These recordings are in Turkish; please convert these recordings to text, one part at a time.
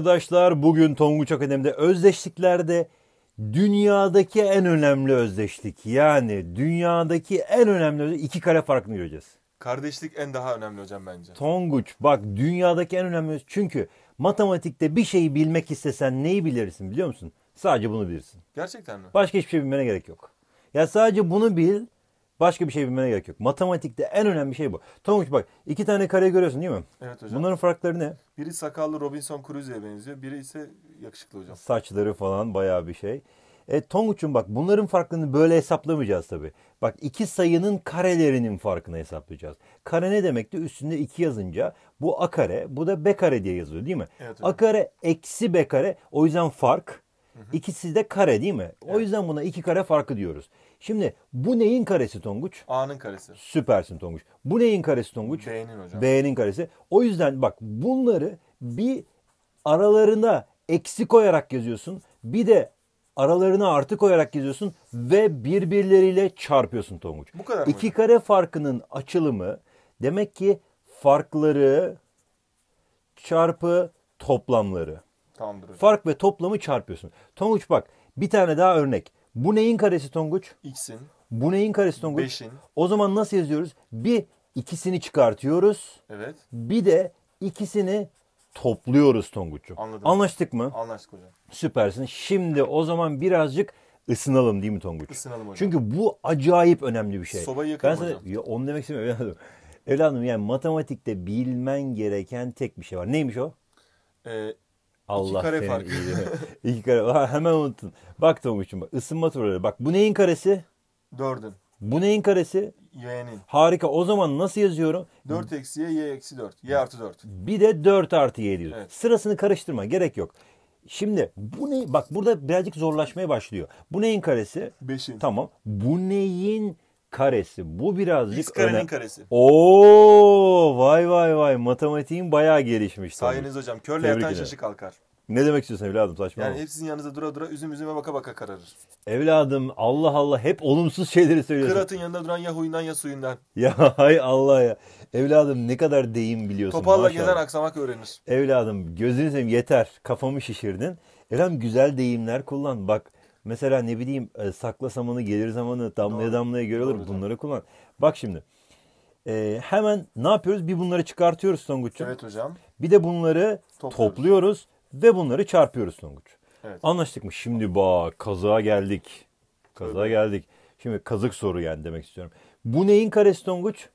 Arkadaşlar bugün Tonguç Akademi'de özdeşliklerde dünyadaki en önemli özdeşlik yani dünyadaki en önemli özdeşlik iki kare farkını göreceğiz. Kardeşlik en daha önemli hocam bence. Tonguç bak dünyadaki en önemli öz- çünkü matematikte bir şeyi bilmek istesen neyi bilirsin biliyor musun? Sadece bunu bilirsin. Gerçekten mi? Başka hiçbir şey bilmene gerek yok. Ya sadece bunu bil başka bir şey bilmene gerek yok. Matematikte en önemli şey bu. Tonguç bak iki tane kare görüyorsun değil mi? Evet hocam. Bunların farkları ne? Biri sakallı Robinson Crusoe'ye benziyor. Biri ise yakışıklı hocam. Saçları falan bayağı bir şey. E, Tonguç'um bak bunların farkını böyle hesaplamayacağız tabii. Bak iki sayının karelerinin farkını hesaplayacağız. Kare ne demekti? Üstünde iki yazınca bu a kare bu da b kare diye yazılıyor değil mi? Evet hocam. a kare eksi b kare o yüzden fark. İkisi de kare değil mi? O yüzden buna iki kare farkı diyoruz. Şimdi bu neyin karesi Tonguç? A'nın karesi. Süpersin Tonguç. Bu neyin karesi Tonguç? B'nin hocam. B'nin karesi. O yüzden bak bunları bir aralarına eksi koyarak yazıyorsun. Bir de aralarına artı koyarak yazıyorsun ve birbirleriyle çarpıyorsun Tonguç. Bu kadar mı İki hocam? kare farkının açılımı demek ki farkları çarpı toplamları. Tamamdır hocam. Fark ve toplamı çarpıyorsun. Tonguç bak bir tane daha örnek. Bu neyin karesi Tonguç? X'in, Bu neyin karesi Tonguç? Beşin. O zaman nasıl yazıyoruz? Bir ikisini çıkartıyoruz. evet. Bir de ikisini topluyoruz Tonguç'um. Anladım. Anlaştık mı? Anlaştık hocam. Süpersin. Şimdi o zaman birazcık ısınalım değil mi Tonguç? Isınalım hocam. Çünkü bu acayip önemli bir şey. Sobayı yakalım ben sana, hocam. Ya onu demek istemiyorum evladım. Evladım yani matematikte bilmen gereken tek bir şey var. Neymiş o? Ee, Allah kare senin farkı. İki kare. Ha, hemen unuttun. Bak Tonguç'um bak ısınma turları. Bak bu neyin karesi? dördün. Bu neyin karesi? Y'nin. Harika. O zaman nasıl yazıyorum? 4 eksi Y, Y eksi 4. Y artı 4. Bir de 4 artı y diyoruz. Evet. Sırasını karıştırma gerek yok. Şimdi bu ne? Bak burada birazcık zorlaşmaya başlıyor. Bu neyin karesi? 5'in. Tamam. Bu neyin karesi? Bu birazcık X karenin önem- karesi. Oo vay vay vay matematiğin bayağı gelişmiş. Sayeniz hocam. Körle Tebrik yatan şaşı kalkar. Ne demek istiyorsun evladım saçma Yani hep sizin yanınızda dura dura üzüm üzüme baka baka kararır. Evladım Allah Allah hep olumsuz şeyleri söylüyorsun. Kıratın yanında duran ya huyundan ya suyundan. Ya hay Allah ya. Evladım ne kadar deyim biliyorsun. Topalla maşallah. gezen aksamak öğrenir. Evladım gözünü seveyim yeter. Kafamı şişirdin. Evladım güzel deyimler kullan. Bak mesela ne bileyim e, sakla samanı gelir zamanı damlaya Doğru. damlaya göre olur. Bunları kullan. Bak şimdi. E, hemen ne yapıyoruz? Bir bunları çıkartıyoruz Tonguç'um. Evet hocam. Bir de bunları Topluyoruz. topluyoruz ve bunları çarpıyoruz Tonguç. Evet. Anlaştık mı? Şimdi bak kazığa geldik. Kazığa Tabii. geldik. Şimdi kazık soru yani demek istiyorum. Bu neyin karesi Tonguç?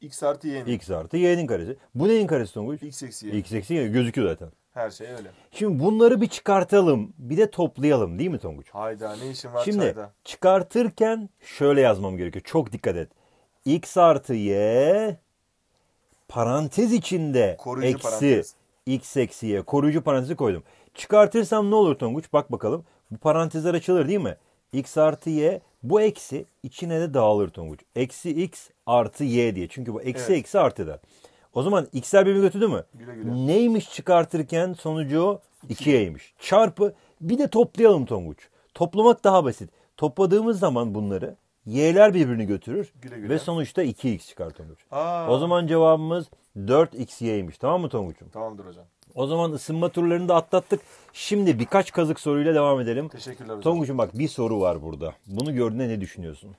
X artı Y'nin. X artı y'nin karesi. Bu neyin karesi Tonguç? X eksi Y. X eksi y gözüküyor zaten. Her şey öyle. Şimdi bunları bir çıkartalım. Bir de toplayalım değil mi Tonguç? Hayda ne işin var Şimdi çayda? çıkartırken şöyle yazmam gerekiyor. Çok dikkat et. X artı y parantez içinde Koruyucu eksi parantez. X eksi y koruyucu parantezi koydum. Çıkartırsam ne olur Tonguç? Bak bakalım. Bu parantezler açılır değil mi? x artı y bu eksi içine de dağılır Tonguç. Eksi x artı y diye. Çünkü bu eksi Evet. eksi artı da. O zaman x'ler birbirini götürdü mü? Güle güle. Neymiş çıkartırken sonucu 2y'ymiş. Çarpı bir de toplayalım Tonguç. Toplamak daha basit. Topladığımız zaman bunları y'ler birbirini götürür Güle güle. ve sonuçta 2x çıkar Tonguç. Aa, O zaman cevabımız 4xy'ymiş. Tamam mı Tonguç'um? Tamamdır hocam. O zaman ısınma turlarını da atlattık. Şimdi birkaç kazık soruyla devam edelim. Teşekkürler hocam. Tonguç'um bak bir soru var burada. Bunu gördüğünde ne düşünüyorsun?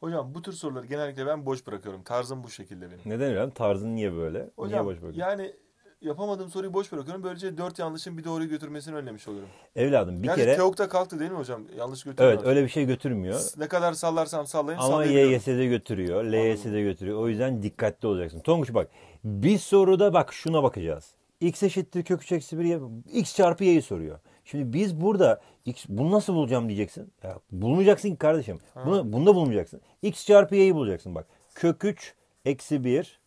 Hocam bu tür soruları genellikle ben boş bırakıyorum. Tarzım bu şekilde benim. Neden öyle? Tarzın niye böyle? Hocam niye boş bırakıyorsun? yani yapamadığım soruyu boş bırakıyorum. Böylece dört yanlışın bir doğruyu götürmesini önlemiş oluyorum. Evladım bir yani kere... TEOK'ta kalktı değil mi hocam? Yanlış götürmüyor. Evet öyle bir şey götürmüyor. Ne kadar sallarsam sallayayım Ama. YGS'de götürüyor, LYS'de götürüyor. O yüzden dikkatli olacaksın. Tonguç bak bir soruda bak şuna bakacağız. X eşittir kök 3 eksi 1 y. X çarpı y'yi soruyor. Şimdi biz burada X bunu nasıl bulacağım diyeceksin. Ya, bulmayacaksın ki kardeşim. Bunu, bunda bulmayacaksın. X çarpı y'yi bulacaksın bak. Kök 3 eksi 1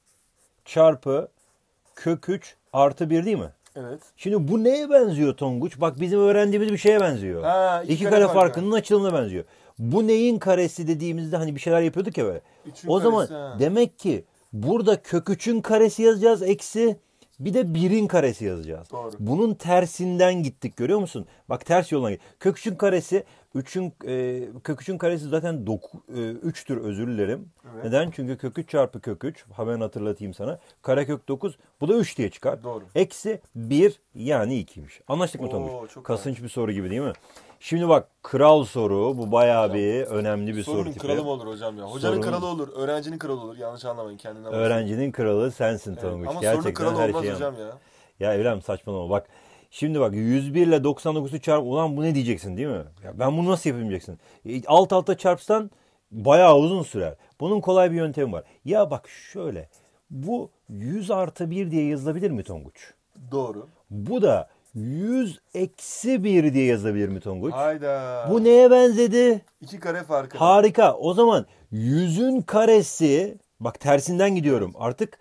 çarpı kök 3 artı 1 değil mi? Evet. Şimdi bu neye benziyor Tonguç? Bak bizim öğrendiğimiz bir şeye benziyor. Ha, iki iki, kare kare, farkı. farkının açılımına benziyor. Bu neyin karesi dediğimizde hani bir şeyler yapıyorduk ya böyle. Üçün o zaman karesi, ha. demek ki burada kök üçün karesi yazacağız eksi bir de birin karesi yazacağız. Doğru. Bunun tersinden gittik görüyor musun? Bak ters yoldan gittik. Kök üçün karesi 3'ün e, kök 3'ün karesi zaten 3'tür özür dilerim. Evet. Neden? Çünkü kök 3 çarpı kök 3 hemen hatırlatayım sana. Karekök 9 bu da 3 diye çıkar. Doğru. Eksi 1 yani 2'ymiş. Anlaştık mı çok Kasınç bir soru gibi değil mi? Şimdi bak kral soru bu bayağı bir önemli bir soru Sorunun tipi. kralı mı olur hocam ya? Hocanın Sorun- kralı olur, öğrencinin kralı olur. Yanlış anlamayın kendinden. Öğrencinin kralı sensin Evet. Ama sorunun Gerçekten kralı her olmaz şeyi hocam ya. Ya Evlem saçmalama bak. Şimdi bak 101 ile 99'u çarp. Ulan bu ne diyeceksin değil mi? Ya ben bunu nasıl yapayım diyeceksin. E, Alt alta çarpsan bayağı uzun sürer. Bunun kolay bir yöntemi var. Ya bak şöyle. Bu 100 artı 1 diye yazılabilir mi Tonguç? Doğru. Bu da 100 eksi 1 diye yazılabilir mi Tonguç? Hayda. Bu neye benzedi? İki kare farkı. Harika. O zaman 100'ün karesi bak tersinden gidiyorum. Artık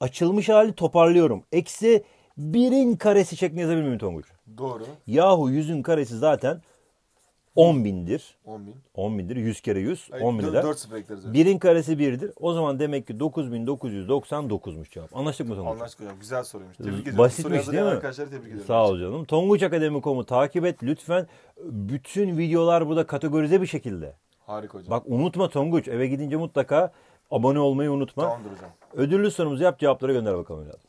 açılmış hali toparlıyorum. Eksi 1'in karesi şeklinde yazabilir miyim Tonguç? Doğru. Yahu 100'ün karesi zaten 10 bindir. 10 bin. 10 bindir. 100 kere 100 Ay, 10 bin eder. Dört sıfır ekleriz. 1'in karesi 1'dir. O zaman demek ki 9999'muş cevap. Anlaştık mı Tonguç? Anlaştık hocam. Güzel soruymuş. Tebrik ediyorum. Basitmiş, Bu soruyu hazırlayan değil mi? Arkadaşları tebrik ediyorum. Sağ ol canım. Tonguç Akademi.com'u takip et lütfen. Bütün videolar burada kategorize bir şekilde. Harika hocam. Bak unutma Tonguç. Eve gidince mutlaka abone olmayı unutma. Tamamdır hocam. Ödüllü sorumuzu yap cevapları gönder bakalım. evladım.